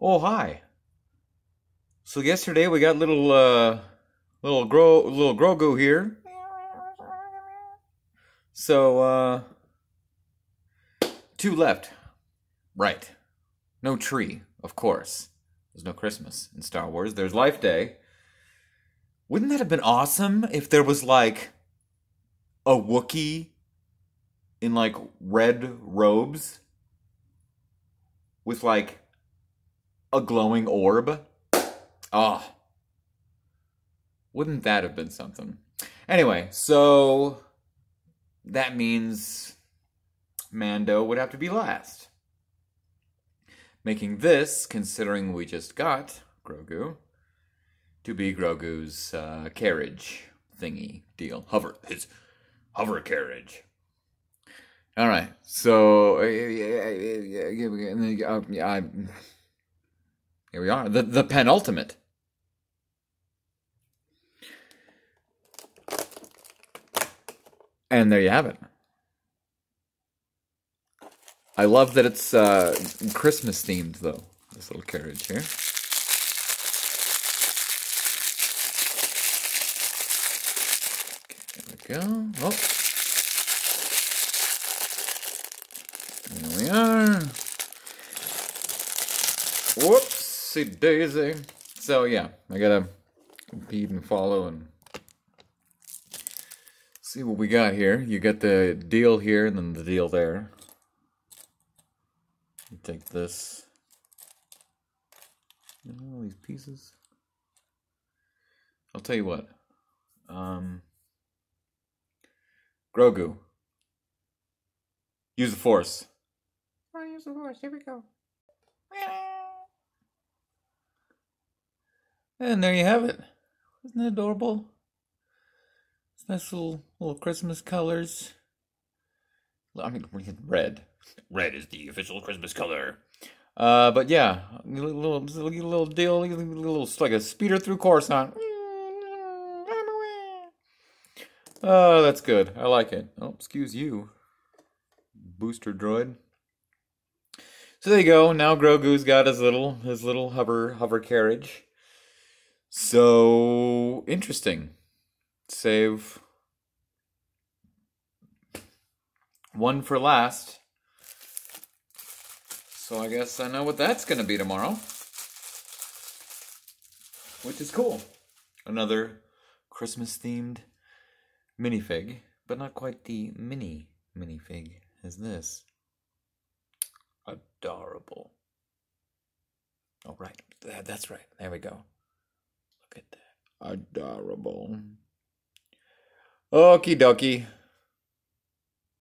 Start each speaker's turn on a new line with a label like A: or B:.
A: Oh, hi. So yesterday we got little, uh, little Gro, little Grogu here. So, uh, two left. Right. No tree, of course. There's no Christmas in Star Wars. There's Life Day. Wouldn't that have been awesome if there was like a Wookiee in like red robes with like a glowing orb? Ah. Oh. Wouldn't that have been something? Anyway, so that means Mando would have to be last. Making this, considering we just got Grogu, to be Grogu's uh, carriage thingy deal. Hover, his hover carriage. All right, so uh, here we are, the the penultimate. And there you have it. I love that it's uh, Christmas themed, though, this little carriage here. There we go. Oh. There we are. Whoopsie daisy. So, yeah, I gotta feed and follow and see what we got here. You got the deal here and then the deal there. You take this. all these pieces. I'll tell you what. Um, Grogu. Use the force.
B: I use the force. Here we go.
A: And there you have it. Isn't that adorable? It's nice little little Christmas colors. I mean, red. Red is the official Christmas color. Uh, but yeah, little, little, little deal, little, like a speeder through Coruscant. Oh, that's good. I like it. Oh, excuse you, booster droid. So there you go. Now Grogu's got his little his little hover hover carriage. So interesting. Save one for last. So I guess I know what that's going to be tomorrow. Which is cool. Another Christmas themed minifig, but not quite the mini minifig as this. Adorable. Oh, right. That's right. There we go. At that. Adorable. Okie dokie.